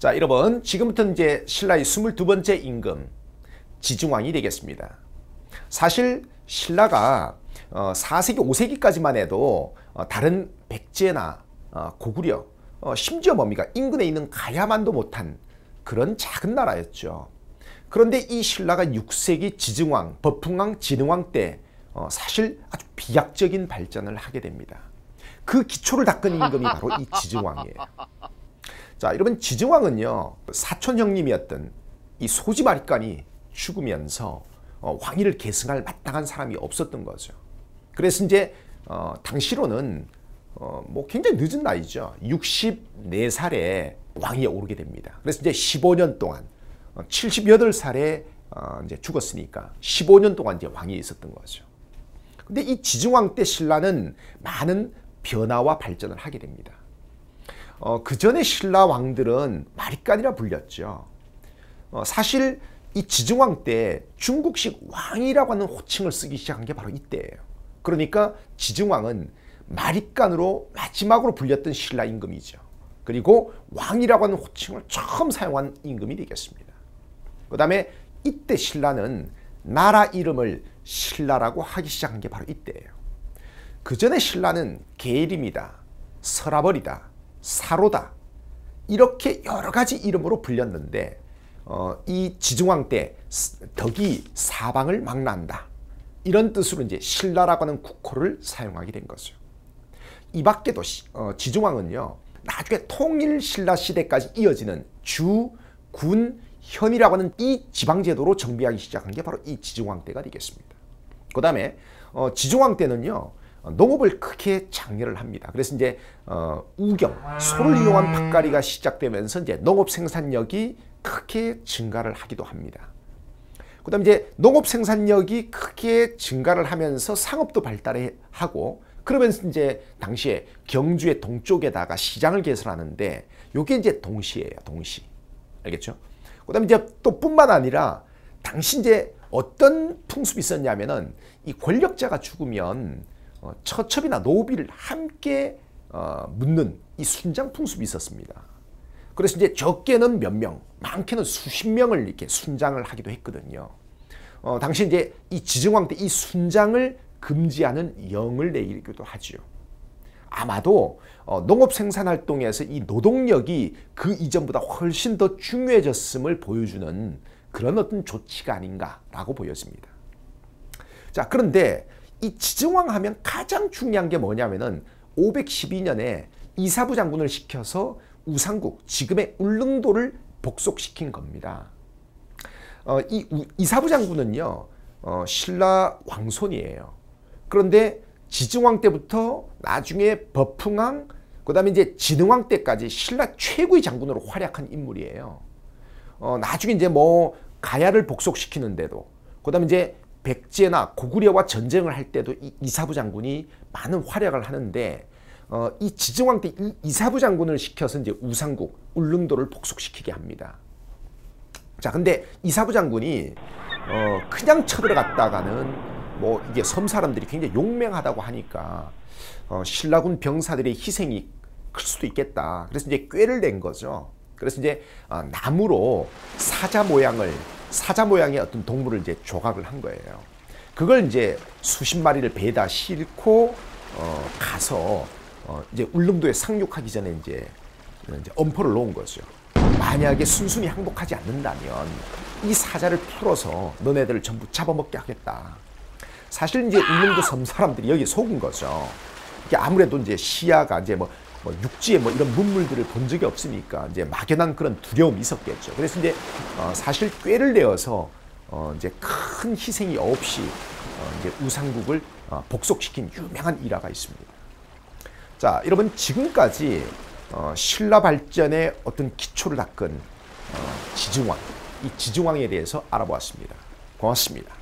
자, 여러분 지금부터 이제 신라의 22번째 임금 지중왕이 되겠습니다. 사실 신라가 4세기, 어, 5세기까지만 해도 어, 다른 백제나 어, 고구려, 심지어 뭡니까 인근에 있는 가야만도 못한 그런 작은 나라였죠. 그런데 이 신라가 6세기 지증왕, 버풍왕, 진흥왕 때 사실 아주 비약적인 발전을 하게 됩니다. 그 기초를 닦은 임금이 바로 이 지증왕이에요. 자, 여러분 지증왕은요 사촌 형님이었던 이 소지마리간이 죽으면서 어, 왕위를 계승할 마땅한 사람이 없었던 거죠. 그래서 이제 어, 당시로는 어, 뭐 굉장히 늦은 나이죠. 64살에 왕위에 오르게 됩니다. 그래서 이제 15년 동안 78살에 어, 어, 이제 죽었으니까 15년 동안 이제 왕위에 있었던 거죠. 근데 이 지중왕 때 신라는 많은 변화와 발전을 하게 됩니다. 어, 그 전에 신라 왕들은 마리간이라 불렸죠. 어, 사실 이 지중왕 때 중국식 왕이라고 하는 호칭을 쓰기 시작한 게 바로 이때예요. 그러니까 지중왕은 마리간으로 마지막으로 불렸던 신라 임금이죠. 그리고 왕이라고 하는 호칭을 처음 사용한 임금이 되겠습니다. 그 다음에 이때 신라는 나라 이름을 신라라고 하기 시작한 게 바로 이때예요. 그 전에 신라는 계림이다, 서라벌이다, 사로다 이렇게 여러 가지 이름으로 불렸는데 어, 이 지중왕 때 덕이 사방을 망난다 이런 뜻으로 이제 신라라고 하는 국호를 사용하게 된 거죠. 이 밖에도 어, 지중왕은요 나중에 통일 신라 시대까지 이어지는 주, 군, 현이라고 하는 이 지방제도로 정비하기 시작한 게 바로 이 지중왕 때가 되겠습니다. 그 다음에 어, 지중왕 때는요 농업을 크게 장려를 합니다. 그래서 이제 어, 우경, 소를 이용한 밭갈이가 시작되면서 이제 농업 생산력이 크게 증가를 하기도 합니다. 그 다음 이제 농업 생산력이 크게 증가를 하면서 상업도 발달하고 그러면서 이제 당시에 경주의 동쪽에다가 시장을 개설하는데 요게 이제 동시예요. 동시. 알겠죠? 그 다음에 이제 또 뿐만 아니라 당시 이제 어떤 풍습이 있었냐면은 이 권력자가 죽으면 어, 처첩이나 노비를 함께 어, 묻는 이 순장 풍습이 있었습니다. 그래서 이제 적게는 몇 명, 많게는 수십 명을 이렇게 순장을 하기도 했거든요. 어, 당시 이제 이 지정왕 때 이 순장을 금지하는 영을 내리기도 하죠. 아마도 어, 농업 생산 활동에서 이 노동력이 그 이전보다 훨씬 더 중요해졌음을 보여주는 그런 어떤 조치가 아닌가라고 보여집니다. 자, 그런데 이 지정왕 하면 가장 중요한 게 뭐냐면은 512년에 이사부 장군을 시켜서 우상국, 지금의 울릉도를 복속시킨 겁니다. 어, 이 우, 이사부 장군은요, 어, 신라 왕손이에요. 그런데 지증왕 때부터 나중에 버풍왕, 그 다음에 이제 진흥왕 때까지 신라 최고의 장군으로 활약한 인물이에요. 어, 나중에 이제 뭐 가야를 복속시키는데도, 그 다음에 이제 백제나 고구려와 전쟁을 할 때도 이 이사부 장군이 많은 활약을 하는데 어, 이 지정왕 때이 이사부 장군을 시켜서 이제 우상국 울릉도를 복속시키게 합니다. 자, 근데 이사부 장군이 어, 그냥 쳐들어갔다가는 뭐 이게 섬 사람들이 굉장히 용맹하다고 하니까 어, 신라군 병사들의 희생이 클 수도 있겠다. 그래서 이제 꾀를 낸 거죠. 그래서 이제 어, 나무로 사자 모양을 사자 모양의 어떤 동물을 이제 조각을 한 거예요. 그걸 이제 수십 마리를 배에다 싣고 어, 가서 어, 이제 울릉도에 상륙하기 전에 이제, 이제 엄포를 놓은 거죠. 만약에 순순히 항복하지 않는다면 이 사자를 풀어서 너네들을 전부 잡아먹게 하겠다. 사실 이제 울릉도 섬 사람들이 여기 속은 거죠. 이게 아무래도 이제 시야가 이제 뭐, 뭐 육지에 뭐 이런 문물들을 본 적이 없으니까 이제 막연한 그런 두려움이 있었겠죠. 그래서 이제 어 사실 꾀를 내어서 어 이제 큰 희생이 없이 어 이제 우상국을 어 복속시킨 유명한 일화가 있습니다. 자, 여러분 지금까지 어, 신라 발전의 어떤 기초를 닦은 어, 지중왕, 이 지중왕에 대해서 알아보았습니다. 고맙습니다.